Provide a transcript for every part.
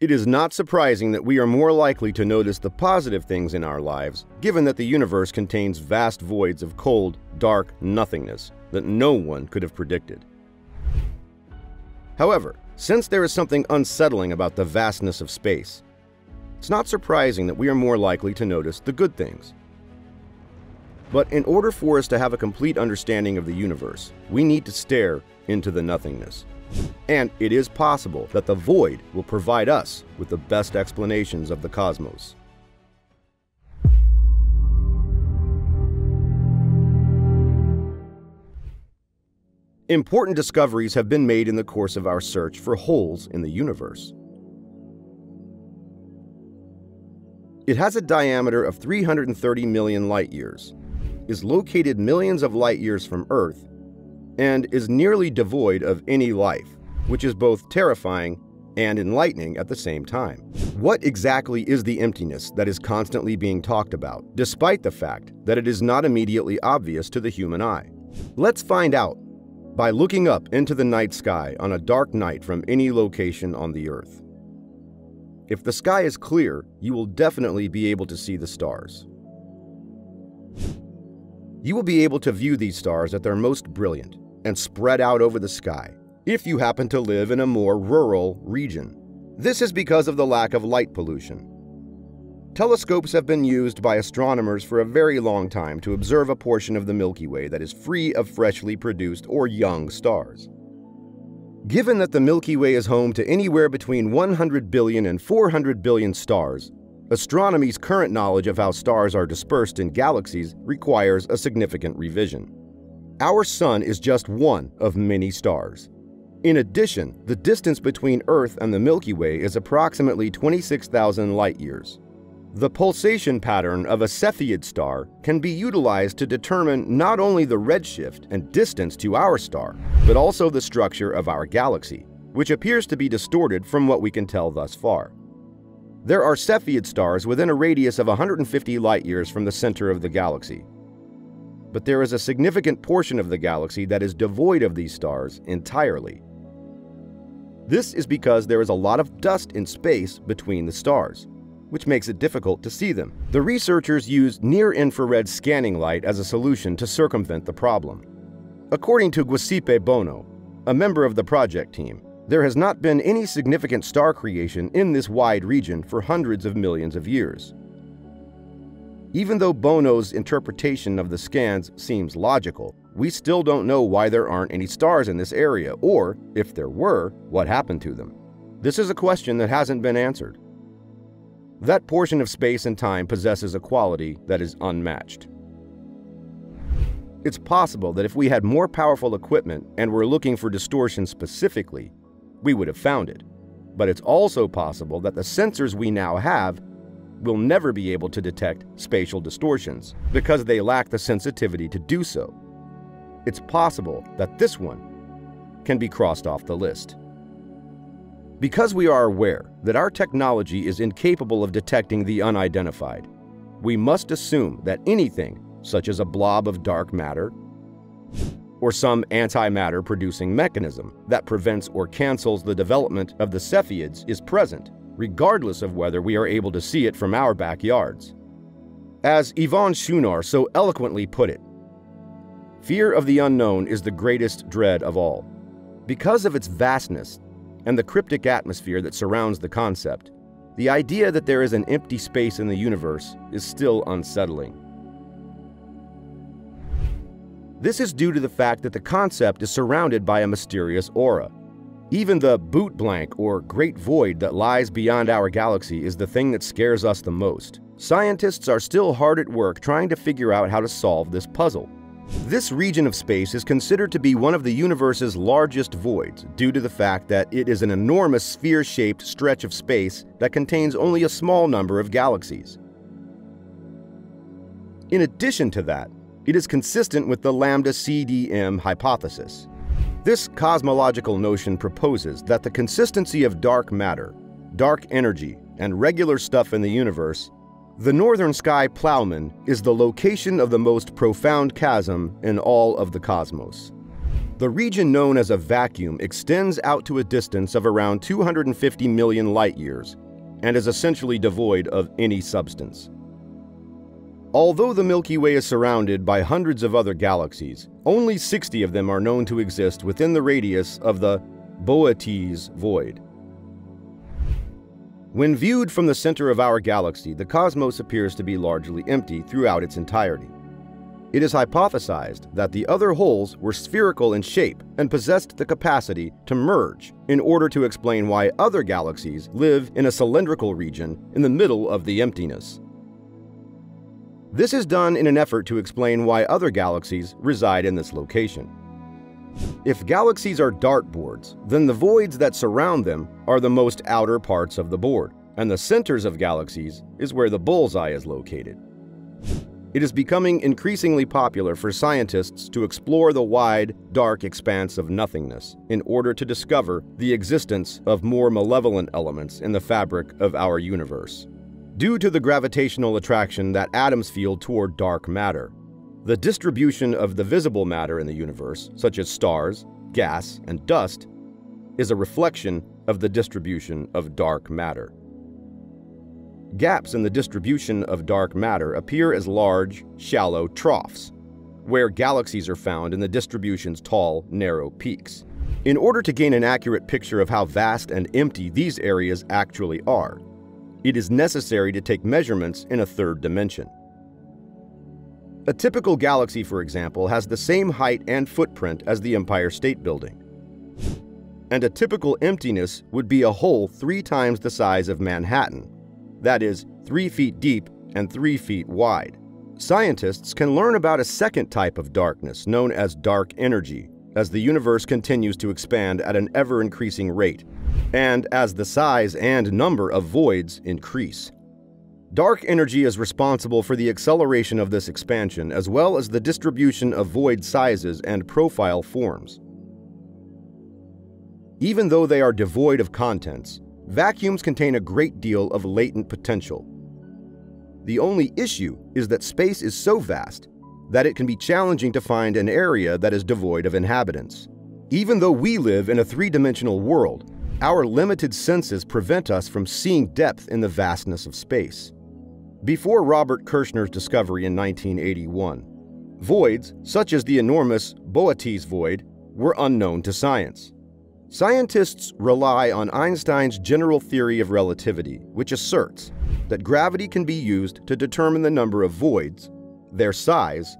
It is not surprising that we are more likely to notice the positive things in our lives, given that the universe contains vast voids of cold, dark nothingness that no one could have predicted. However, since there is something unsettling about the vastness of space, it's not surprising that we are more likely to notice the good things. But in order for us to have a complete understanding of the universe, we need to stare into the nothingness. And it is possible that the void will provide us with the best explanations of the cosmos. Important discoveries have been made in the course of our search for holes in the universe. It has a diameter of 330 million light years, is located millions of light years from Earth, and is nearly devoid of any life, which is both terrifying and enlightening at the same time. What exactly is the emptiness that is constantly being talked about, despite the fact that it is not immediately obvious to the human eye? Let's find out by looking up into the night sky on a dark night from any location on the Earth. If the sky is clear, you will definitely be able to see the stars. You will be able to view these stars at their most brilliant and spread out over the sky if you happen to live in a more rural region. This is because of the lack of light pollution. Telescopes have been used by astronomers for a very long time to observe a portion of the Milky Way that is free of freshly produced or young stars. Given that the Milky Way is home to anywhere between 100 billion and 400 billion stars, astronomy's current knowledge of how stars are dispersed in galaxies requires a significant revision. Our Sun is just one of many stars. In addition, the distance between Earth and the Milky Way is approximately 26,000 light years. The pulsation pattern of a Cepheid star can be utilized to determine not only the redshift and distance to our star, but also the structure of our galaxy, which appears to be distorted from what we can tell thus far. There are Cepheid stars within a radius of 150 light years from the center of the galaxy. But there is a significant portion of the galaxy that is devoid of these stars entirely. This is because there is a lot of dust in space between the stars, which makes it difficult to see them. The researchers used near-infrared scanning light as a solution to circumvent the problem. According to Giuseppe Bono, a member of the project team, there has not been any significant star creation in this wide region for hundreds of millions of years. Even though Bono's interpretation of the scans seems logical, we still don't know why there aren't any stars in this area, or, if there were, what happened to them. This is a question that hasn't been answered. That portion of space and time possesses a quality that is unmatched. It's possible that if we had more powerful equipment and were looking for distortion specifically, we would have found it. But it's also possible that the sensors we now have will never be able to detect spatial distortions because they lack the sensitivity to do so it's possible that this one can be crossed off the list. Because we are aware that our technology is incapable of detecting the unidentified, we must assume that anything, such as a blob of dark matter, or some antimatter producing mechanism that prevents or cancels the development of the Cepheids is present, regardless of whether we are able to see it from our backyards. As Yvon Chouinard so eloquently put it, Fear of the unknown is the greatest dread of all. Because of its vastness and the cryptic atmosphere that surrounds the concept, the idea that there is an empty space in the universe is still unsettling. This is due to the fact that the concept is surrounded by a mysterious aura. Even the boot blank or great void that lies beyond our galaxy is the thing that scares us the most. Scientists are still hard at work trying to figure out how to solve this puzzle. This region of space is considered to be one of the universe's largest voids due to the fact that it is an enormous sphere-shaped stretch of space that contains only a small number of galaxies. In addition to that, it is consistent with the lambda CDM hypothesis. This cosmological notion proposes that the consistency of dark matter, dark energy, and regular stuff in the universe the Northern Sky Plowman is the location of the most profound chasm in all of the cosmos. The region known as a vacuum extends out to a distance of around 250 million light years and is essentially devoid of any substance. Although the Milky Way is surrounded by hundreds of other galaxies, only 60 of them are known to exist within the radius of the Boötes void. When viewed from the center of our galaxy, the cosmos appears to be largely empty throughout its entirety. It is hypothesized that the other holes were spherical in shape and possessed the capacity to merge in order to explain why other galaxies live in a cylindrical region in the middle of the emptiness. This is done in an effort to explain why other galaxies reside in this location. If galaxies are dartboards, then the voids that surround them are the most outer parts of the board, and the centers of galaxies is where the bullseye is located. It is becoming increasingly popular for scientists to explore the wide, dark expanse of nothingness in order to discover the existence of more malevolent elements in the fabric of our universe. Due to the gravitational attraction that atoms feel toward dark matter, the distribution of the visible matter in the universe, such as stars, gas, and dust, is a reflection of the distribution of dark matter. Gaps in the distribution of dark matter appear as large, shallow troughs, where galaxies are found in the distribution's tall, narrow peaks. In order to gain an accurate picture of how vast and empty these areas actually are, it is necessary to take measurements in a third dimension. A typical galaxy, for example, has the same height and footprint as the Empire State Building. And a typical emptiness would be a hole three times the size of Manhattan, that is, 3 feet deep and 3 feet wide. Scientists can learn about a second type of darkness known as dark energy as the universe continues to expand at an ever increasing rate, and as the size and number of voids increase. Dark energy is responsible for the acceleration of this expansion as well as the distribution of void sizes and profile forms. Even though they are devoid of contents, Vacuums contain a great deal of latent potential. The only issue is that space is so vast that it can be challenging to find an area that is devoid of inhabitants. Even though we live in a three-dimensional world, our limited senses prevent us from seeing depth in the vastness of space. Before Robert Kirshner's discovery in 1981, voids, such as the enormous Boötes void, were unknown to science. Scientists rely on Einstein's general theory of relativity, which asserts that gravity can be used to determine the number of voids, their size,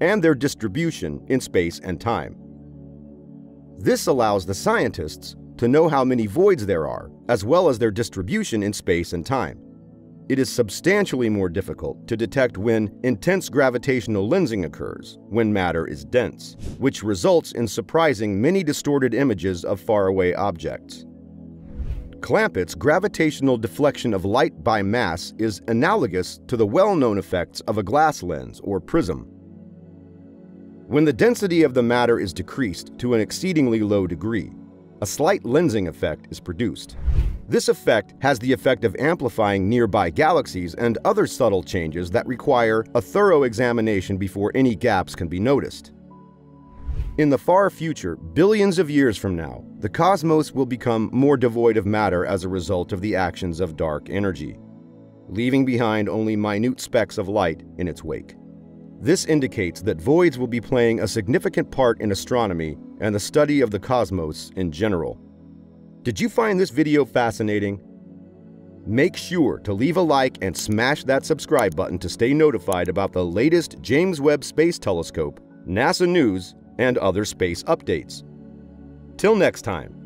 and their distribution in space and time. This allows the scientists to know how many voids there are, as well as their distribution in space and time it is substantially more difficult to detect when intense gravitational lensing occurs, when matter is dense, which results in surprising many distorted images of faraway objects. Clampett's gravitational deflection of light by mass is analogous to the well-known effects of a glass lens or prism. When the density of the matter is decreased to an exceedingly low degree, a slight lensing effect is produced. This effect has the effect of amplifying nearby galaxies and other subtle changes that require a thorough examination before any gaps can be noticed. In the far future, billions of years from now, the cosmos will become more devoid of matter as a result of the actions of dark energy, leaving behind only minute specks of light in its wake. This indicates that voids will be playing a significant part in astronomy and the study of the cosmos in general. Did you find this video fascinating? Make sure to leave a like and smash that subscribe button to stay notified about the latest James Webb Space Telescope, NASA news, and other space updates. Till next time.